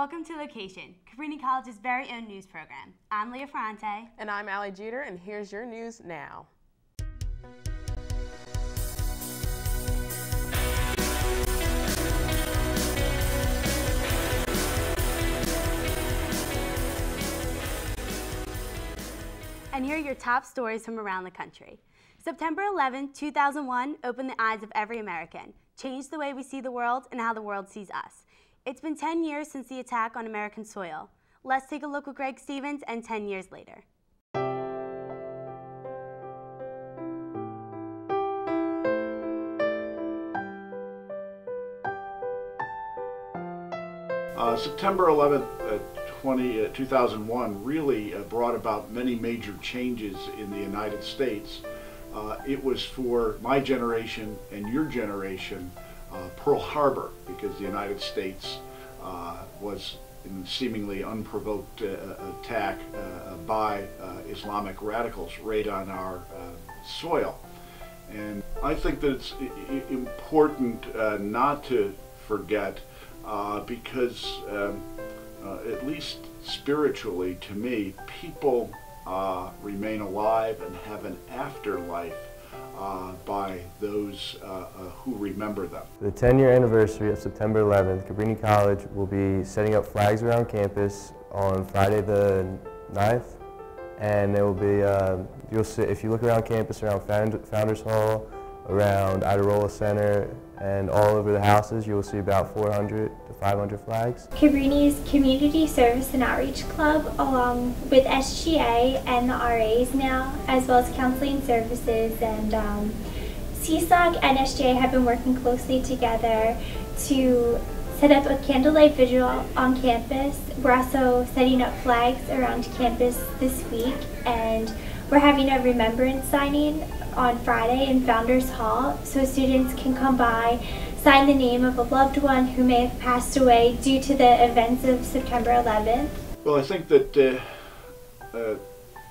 Welcome to LOQation, Cabrini College's very own news program. I'm Leah Ferrante. And I'm Allie Jeter, and here's your news now. And here are your top stories from around the country. September 11, 2001 opened the eyes of every American, changed the way we see the world and how the world sees us. It's been 10 years since the attack on American soil. Let's take a look at Greg Stevens and 10 years later. Uh, September 11th, uh, 20, uh, 2001 really uh, brought about many major changes in the United States. Uh, it was for my generation and your generation Pearl Harbor because the United States was in seemingly unprovoked attack by Islamic radicals right on our soil. And I think that it's important not to forget uh, because um, uh, at least spiritually to me, people uh, remain alive and have an afterlife uh, by those uh, uh, who remember them. The 10-year anniversary of September 11th, Cabrini College will be setting up flags around campus on Friday the 9th, and there will be, you'll see, if you look around campus, around Founders Hall, around Iadarola Center, and all over the houses you will see about 400 to 500 flags. Cabrini's Community Service and Outreach Club along with SGA and the RAs now as well as counseling services and um, CSOC and SGA have been working closely together to set up a candlelight vigil on campus. We're also setting up flags around campus this week and we're having a remembrance signing on Friday in Founders Hall so students can come by, sign the name of a loved one who may have passed away due to the events of September 11th. Well, I think that uh, uh,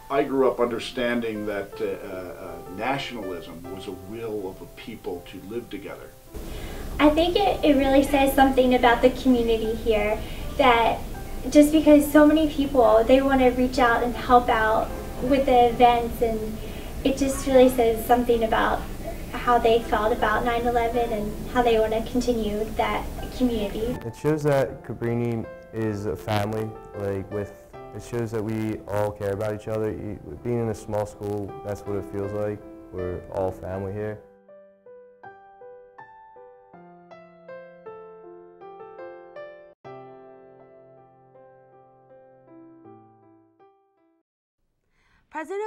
I grew up understanding that uh, uh, nationalism was a will of a people to live together. I think it, it really says something about the community here that just because so many people, they want to reach out and help out with the events and it just really says something about how they felt about 9-11 and how they want to continue that community. It shows that Cabrini is a family, like with, it shows that we all care about each other. Being in a small school, that's what it feels like. We're all family here.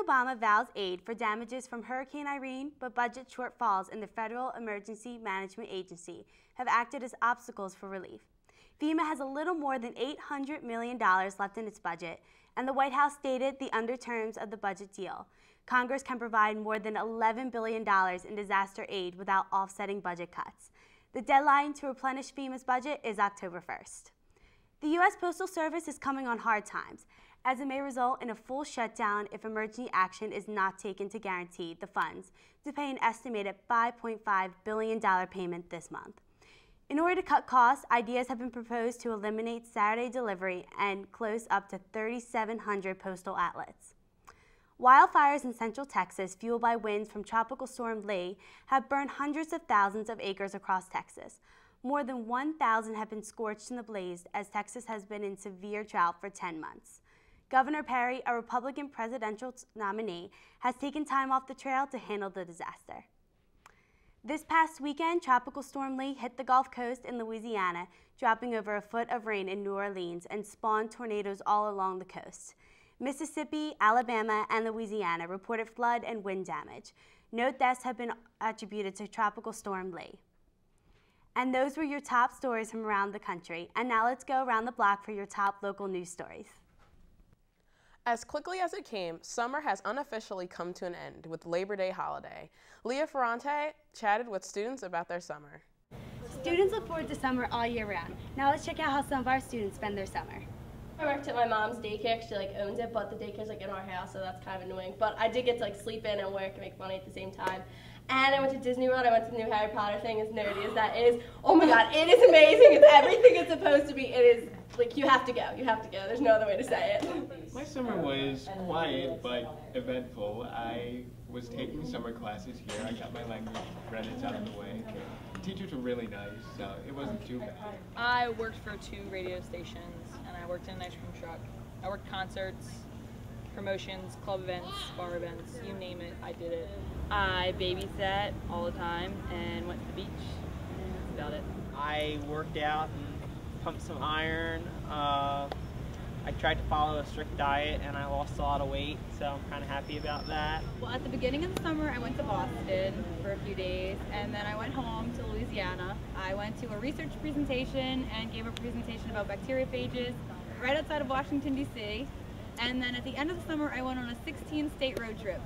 Obama vows aid for damages from Hurricane Irene, but budget shortfalls in the Federal Emergency Management Agency have acted as obstacles for relief. FEMA has a little more than $800 million left in its budget, and the White House stated the under terms of the budget deal. Congress can provide more than $11 billion in disaster aid without offsetting budget cuts. The deadline to replenish FEMA's budget is October 1st. The U.S. Postal Service is coming on hard times as it may result in a full shutdown if emergency action is not taken to guarantee the funds to pay an estimated $5.5 billion payment this month. In order to cut costs, ideas have been proposed to eliminate Saturday delivery and close up to 3,700 postal outlets. Wildfires in central Texas, fueled by winds from Tropical Storm Lee, have burned hundreds of thousands of acres across Texas. More than 1,000 have been scorched in the blaze as Texas has been in severe drought for 10 months. Governor Perry, a Republican presidential nominee, has taken time off the trail to handle the disaster. This past weekend, Tropical Storm Lee hit the Gulf Coast in Louisiana, dropping over a foot of rain in New Orleans and spawned tornadoes all along the coast. Mississippi, Alabama, and Louisiana reported flood and wind damage. No deaths have been attributed to Tropical Storm Lee. And those were your top stories from around the country. And now let's go around the block for your top local news stories. As quickly as it came, summer has unofficially come to an end with Labor Day holiday. Leah Ferrante chatted with students about their summer. Students look forward to summer all year round. Now let's check out how some of our students spend their summer. I worked at my mom's daycare. She like owns it, but the daycare's like in our house, so that's kind of annoying. But I did get to like sleep in and work and make money at the same time. And I went to Disney World. I went to the new Harry Potter thing. As nerdy as that is, oh my god, it is amazing. It's everything it's supposed to be. It is like you have to go. You have to go. There's no other way to say it. My summer was quiet but eventful. I was taking summer classes here. I got my language credits out of the way. The teachers were really nice, so it wasn't too bad. I worked for two radio stations, and I worked in an ice cream truck. I worked concerts, promotions, club events, bar events, you name it, I did it. I babysat all the time and went to the beach. That's about it. I worked out and pumped some iron. Uh, I tried to follow a strict diet and I lost a lot of weight, so I'm kind of happy about that. Well, at the beginning of the summer, I went to Boston for a few days and then I went home to Louisiana. I went to a research presentation and gave a presentation about bacteriophages right outside of Washington, D.C. And then at the end of the summer, I went on a 16 state road trip.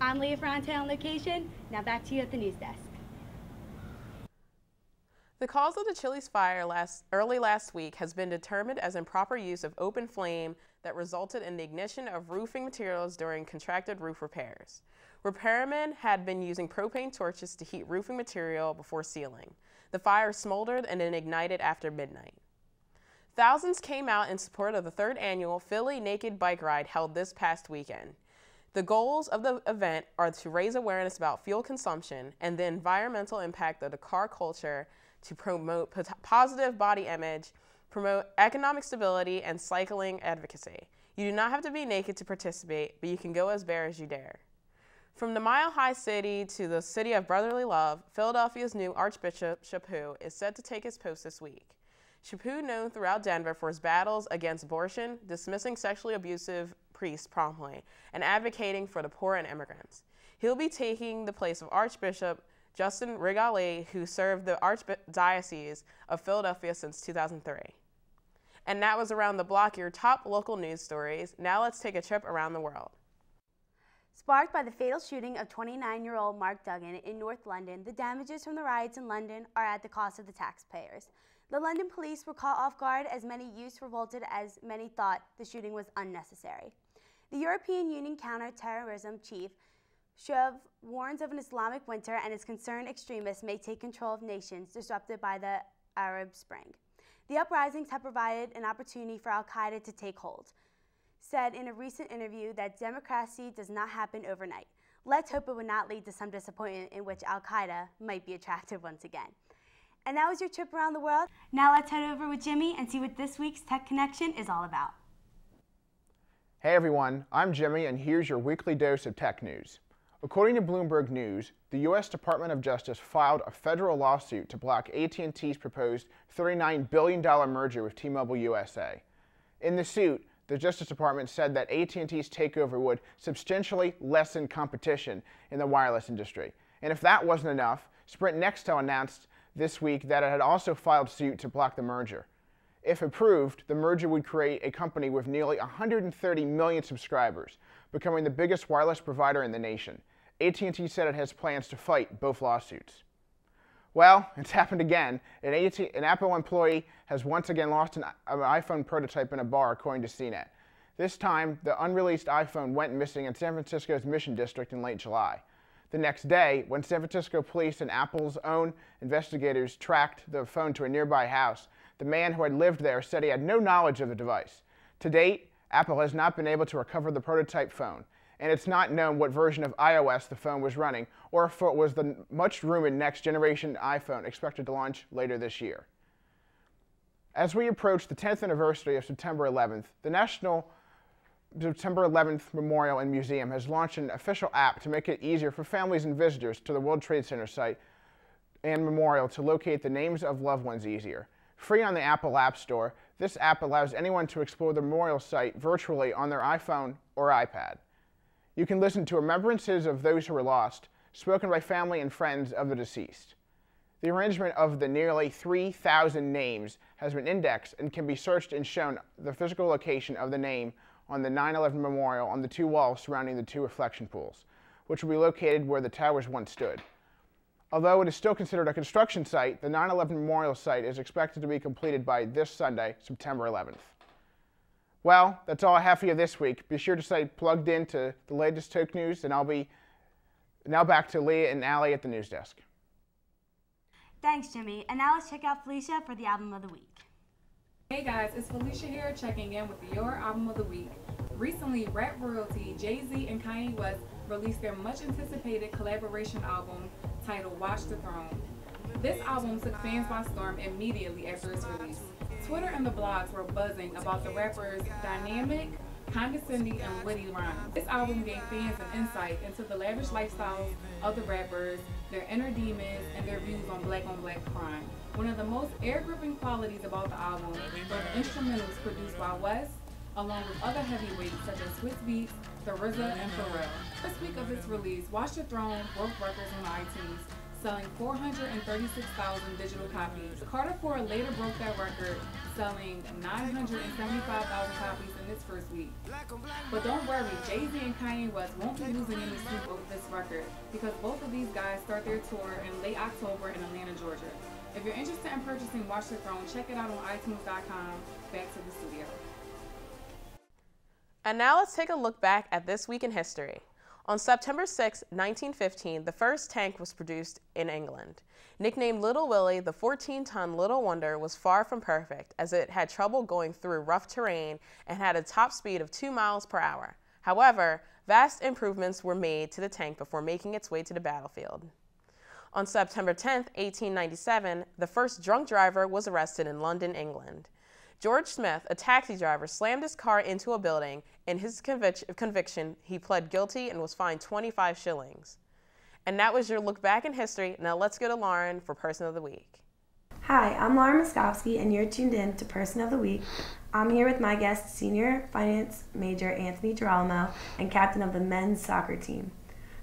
I'm Leah Ferrante on location. Now back to you at the news desk. The cause of the Chili's fire last, early last week has been determined as improper use of open flame that resulted in the ignition of roofing materials during contracted roof repairs. Repairmen had been using propane torches to heat roofing material before sealing. The fire smoldered and then ignited after midnight. Thousands came out in support of the third annual Philly Naked Bike Ride held this past weekend. The goals of the event are to raise awareness about fuel consumption and the environmental impact of the car culture to promote positive body image, promote economic stability, and cycling advocacy. You do not have to be naked to participate, but you can go as bare as you dare. From the Mile High City to the city of brotherly love, Philadelphia's new Archbishop Chaput is set to take his post this week. Chaput, known throughout Denver for his battles against abortion, dismissing sexually abusive priests promptly, and advocating for the poor and immigrants. He'll be taking the place of Archbishop Justin Rigali, who served the Archdiocese of Philadelphia since 2003. And that was Around the Block, your top local news stories. Now let's take a trip around the world. Sparked by the fatal shooting of 29 year old Mark Duggan in North London, the damages from the riots in London are at the cost of the taxpayers. The London police were caught off guard as many youths revolted as many thought the shooting was unnecessary. The European Union counter-terrorism chief Shov warns of an Islamic winter and is concerned extremists may take control of nations disrupted by the Arab Spring. The uprisings have provided an opportunity for Al Qaeda to take hold. Said in a recent interview that democracy does not happen overnight. Let's hope it would not lead to some disappointment in which Al Qaeda might be attractive once again. And that was your trip around the world. Now let's head over with Jimmy and see what this week's Tech Connection is all about. Hey everyone, I'm Jimmy and here's your weekly dose of tech news. According to Bloomberg News, the U.S. Department of Justice filed a federal lawsuit to block AT&T's proposed $39 billion merger with T-Mobile USA. In the suit, the Justice Department said that AT&T's takeover would substantially lessen competition in the wireless industry. And if that wasn't enough, Sprint Nextel announced this week that it had also filed suit to block the merger. If approved, the merger would create a company with nearly 130 million subscribers, becoming the biggest wireless provider in the nation. AT&T said it has plans to fight both lawsuits. Well, it's happened again. An, AT, an Apple employee has once again lost an, an iPhone prototype in a bar, according to CNET. This time, the unreleased iPhone went missing in San Francisco's Mission District in late July. The next day, when San Francisco police and Apple's own investigators tracked the phone to a nearby house, the man who had lived there said he had no knowledge of the device. To date, Apple has not been able to recover the prototype phone and it's not known what version of iOS the phone was running, or if it was the much rumored next generation iPhone expected to launch later this year. As we approach the 10th anniversary of September 11th, the National September 11th Memorial and Museum has launched an official app to make it easier for families and visitors to the World Trade Center site and memorial to locate the names of loved ones easier. Free on the Apple App Store, this app allows anyone to explore the memorial site virtually on their iPhone or iPad. You can listen to remembrances of those who were lost, spoken by family and friends of the deceased. The arrangement of the nearly 3,000 names has been indexed and can be searched and shown the physical location of the name on the 9-11 memorial on the two walls surrounding the two reflection pools, which will be located where the towers once stood. Although it is still considered a construction site, the 9-11 memorial site is expected to be completed by this Sunday, September 11th. Well, that's all I have for you this week. Be sure to stay plugged in to the latest Toke News, and I'll be now back to Leah and Allie at the news desk. Thanks, Jimmy. And now let's check out Felicia for the album of the week. Hey guys, it's Felicia here checking in with your album of the week. Recently, rap royalty Jay-Z and Kanye West released their much anticipated collaboration album titled Watch the Throne. This album took fans by storm immediately after its release. Twitter and the blogs were buzzing about the rapper's dynamic, condescending, and witty rhymes. This album gave fans an insight into the lavish lifestyles of the rappers, their inner demons, and their views on black on black crime. One of the most air-gripping qualities about the album were the instrumentals produced by West, along with other heavyweights such as Swizz Beatz, The RZA, and Pharrell. First week of its release, Watch the Throne broke records on iTunes, selling 436,000 digital copies. Carter 4 later broke that record, selling 975,000 copies in its first week. But don't worry, Jay-Z and Kanye West won't be losing any sleep over this record because both of these guys start their tour in late October in Atlanta, Georgia. If you're interested in purchasing Watch the Throne, check it out on iTunes.com. Back to the studio. And now let's take a look back at this week in history. On September 6, 1915, the first tank was produced in England. Nicknamed Little Willie, the 14 ton Little Wonder was far from perfect as it had trouble going through rough terrain and had a top speed of 2 miles per hour. However, vast improvements were made to the tank before making its way to the battlefield. On September 10, 1897, the first drunk driver was arrested in London, England. George Smith, a taxi driver, slammed his car into a building. In his convic- conviction, he pled guilty and was fined 25 shillings. And that was your look back in history. Now let's go to Lauren for Person of the Week. Hi, I'm Lauren Moskowski, and you're tuned in to Person of the Week. I'm here with my guest, Senior Finance Major Anthony Girolamo, and Captain of the men's soccer team.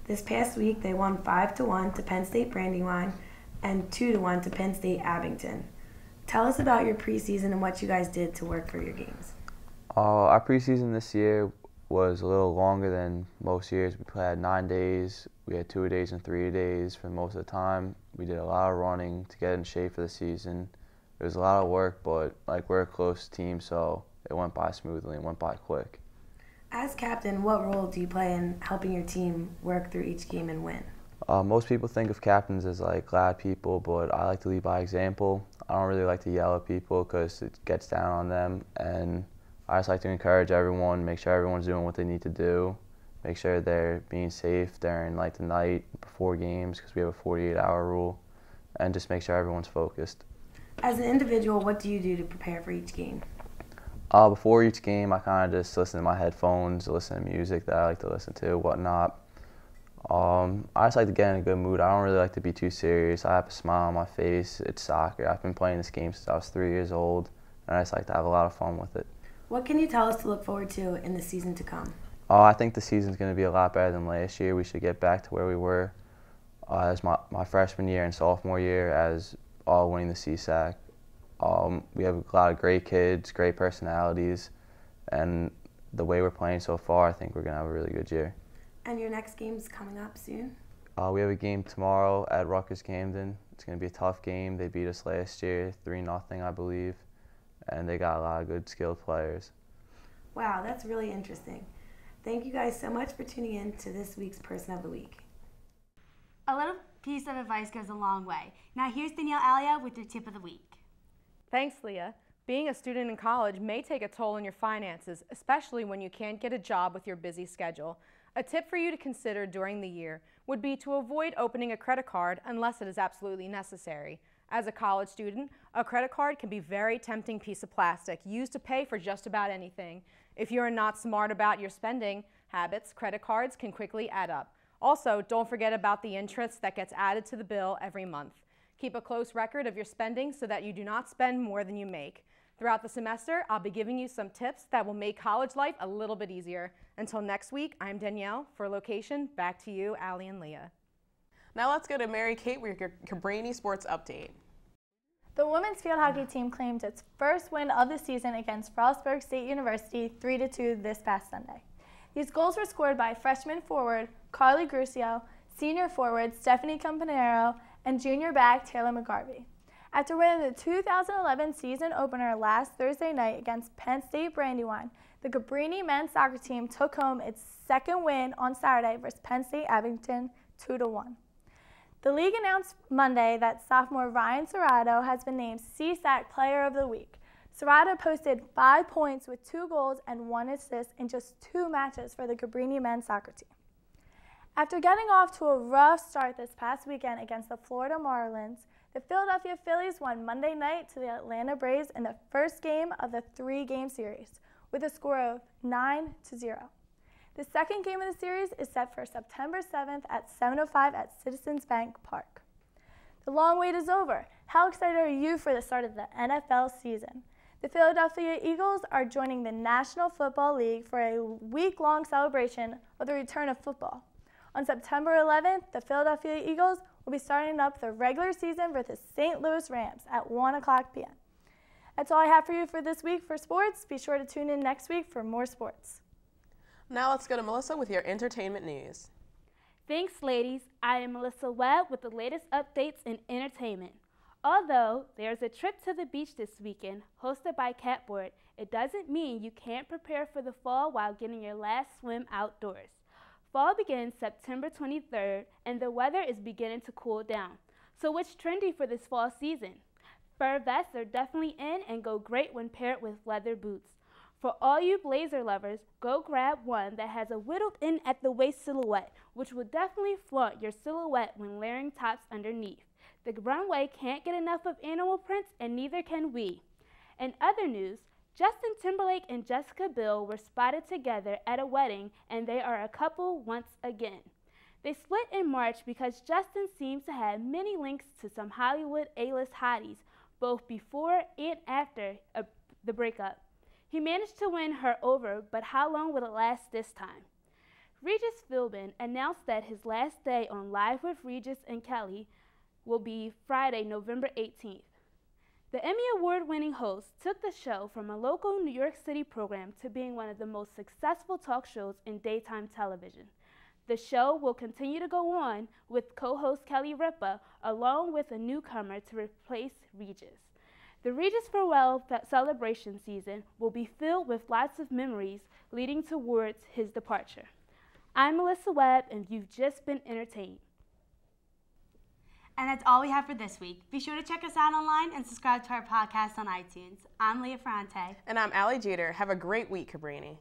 This past week, they won 5 to 1 to Penn State Brandywine and 2 to 1 to Penn State Abington. Tell us about your preseason and what you guys did to work for your games. Uh, our preseason this year was a little longer than most years. We played nine days. We had two days and three days for most of the time. We did a lot of running to get in shape for the season. It was a lot of work, but like we're a close team, so it went by smoothly and went by quick. As captain, what role do you play in helping your team work through each game and win? Uh, most people think of captains as like glad people, but I like to lead by example. I don't really like to yell at people because it gets down on them, and I just like to encourage everyone, make sure everyone's doing what they need to do, make sure they're being safe during like the night before games because we have a 48-hour rule, and just make sure everyone's focused. As an individual, what do you do to prepare for each game? Uh, before each game, I kind of just listen to my headphones, listen to music that I like to listen to, whatnot. Um, I just like to get in a good mood. I don't really like to be too serious. I have a smile on my face. It's soccer. I've been playing this game since I was three years old, and I just like to have a lot of fun with it. What can you tell us to look forward to in the season to come? Uh, I think the season's going to be a lot better than last year. We should get back to where we were uh, as my, my freshman year and sophomore year as all winning the CSAC. Um, we have a lot of great kids, great personalities, and the way we're playing so far, I think we're going to have a really good year. And your next game's coming up soon? Uh, we have a game tomorrow at Rutgers Camden. It's going to be a tough game. They beat us last year, 3 nothing, I believe, and they got a lot of good skilled players. Wow, that's really interesting. Thank you guys so much for tuning in to this week's Person of the Week. A little piece of advice goes a long way. Now, here's Danielle Alia with your tip of the week. Thanks, Leah. Being a student in college may take a toll on your finances, especially when you can't get a job with your busy schedule. A tip for you to consider during the year would be to avoid opening a credit card unless it is absolutely necessary. As a college student, a credit card can be a very tempting piece of plastic used to pay for just about anything. If you're not smart about your spending habits, credit cards can quickly add up. Also, don't forget about the interest that gets added to the bill every month. Keep a close record of your spending so that you do not spend more than you make. Throughout the semester, I'll be giving you some tips that will make college life a little bit easier. Until next week, I'm Danielle. For LOQation, back to you, Allie and Leah. Now let's go to Mary Kate with your Cabrini Sports Update. The women's field hockey team claimed its first win of the season against Frostburg State University 3-2 this past Sunday. These goals were scored by freshman forward Carly Grucio, senior forward Stephanie Campanero, and junior back Taylor McGarvey. After winning the 2011 season opener last Thursday night against Penn State Brandywine, the Cabrini men's soccer team took home its second win on Saturday versus Penn State Abington 2-1. The league announced Monday that sophomore Ryan Serrato has been named CSAC Player of the Week. Serrata posted five points with two goals and one assist in just two matches for the Cabrini men's soccer team. After getting off to a rough start this past weekend against the Florida Marlins, the Philadelphia Phillies won Monday night to the Atlanta Braves in the first game of the three game series with a score of 9 to 0. The second game of the series is set for September 7th at 7:05 at Citizens Bank Park. The long wait is over. How excited are you for the start of the NFL season? The Philadelphia Eagles are joining the National Football League for a week-long celebration of the return of football. On September 11th, the Philadelphia Eagles will be starting up the regular season versus St. Louis Rams at 1 o'clock p.m. That's all I have for you for this week for sports. Be sure to tune in next week for more sports. Now let's go to Melissa with your entertainment news. Thanks, ladies. I am Melissa Webb with the latest updates in entertainment. Although there's a trip to the beach this weekend hosted by Catboard, it doesn't mean you can't prepare for the fall while getting your last swim outdoors. Fall begins September 23rd and the weather is beginning to cool down. So what's trendy for this fall season? Fur vests are definitely in and go great when paired with leather boots. For all you blazer lovers, go grab one that has a whittled in at the waist silhouette, which will definitely flaunt your silhouette when layering tops underneath. The runway can't get enough of animal prints, and neither can we. In other news, Justin Timberlake and Jessica Biel were spotted together at a wedding, and they are a couple once again. They split in March because Justin seems to have many links to some Hollywood A-list hotties, both before and after a, the breakup. He managed to win her over, but how long will it last this time? Regis Philbin announced that his last day on Live with Regis and Kelly will be Friday, November 18th. The Emmy Award winning host took the show from a local New York City program to being one of the most successful talk shows in daytime television. The show will continue to go on with co host Kelly Ripa, along with a newcomer to replace Regis. The Regis Farewell celebration season will be filled with lots of memories leading towards his departure. I'm Melissa Webb, and you've just been entertained. And that's all we have for this week. Be sure to check us out online and subscribe to our podcast on iTunes. I'm Leah Ferrante. And I'm Allie Jeter. Have a great week, Cabrini.